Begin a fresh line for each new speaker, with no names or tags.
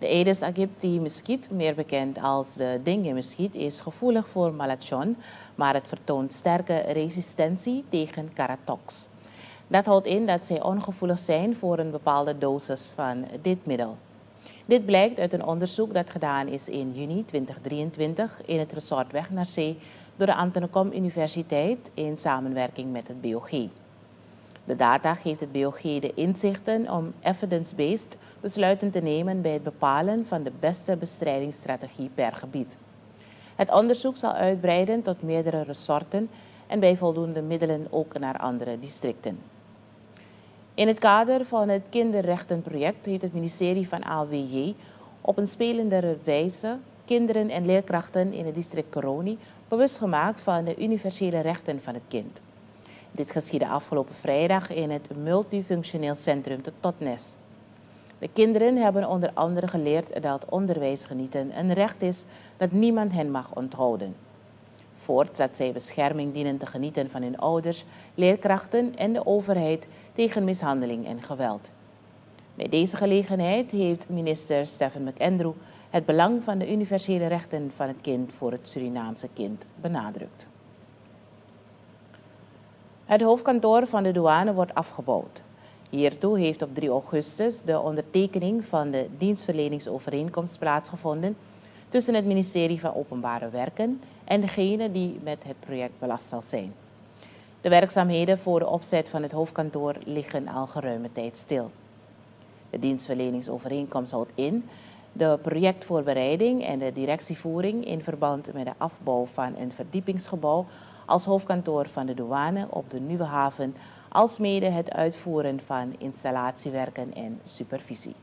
De Aedes aegypti-muskiet, meer bekend als de dengue-muskiet, is gevoelig voor malachon, maar het vertoont sterke resistentie tegen karatox. Dat houdt in dat zij ongevoelig zijn voor een bepaalde dosis van dit middel. Dit blijkt uit een onderzoek dat gedaan is in juni 2023 in het resort Weg naar Zee door de Antonicum Universiteit in samenwerking met het BOG. De data geeft het BOG de inzichten om evidence-based besluiten te nemen bij het bepalen van de beste bestrijdingsstrategie per gebied. Het onderzoek zal uitbreiden tot meerdere resorten en bij voldoende middelen ook naar andere districten. In het kader van het kinderrechtenproject heeft het ministerie van AWJ op een spelendere wijze kinderen en leerkrachten in het district Coroni bewust gemaakt van de universele rechten van het kind. Dit geschiedde afgelopen vrijdag in het multifunctioneel centrum te Totnes. De kinderen hebben onder andere geleerd dat onderwijs genieten een recht is dat niemand hen mag onthouden. Voorts dat zij bescherming dienen te genieten van hun ouders, leerkrachten en de overheid tegen mishandeling en geweld. Bij deze gelegenheid heeft minister Stephen McAndrew het belang van de universele rechten van het kind voor het Surinaamse kind benadrukt. Het hoofdkantoor van de douane wordt afgebouwd. Hiertoe heeft op 3 augustus de ondertekening van de dienstverleningsovereenkomst plaatsgevonden tussen het ministerie van Openbare Werken en degene die met het project belast zal zijn. De werkzaamheden voor de opzet van het hoofdkantoor liggen al geruime tijd stil. De dienstverleningsovereenkomst houdt in de projectvoorbereiding en de directievoering in verband met de afbouw van een verdiepingsgebouw als hoofdkantoor van de douane op de Nieuwe Haven, alsmede het uitvoeren van installatiewerken en supervisie.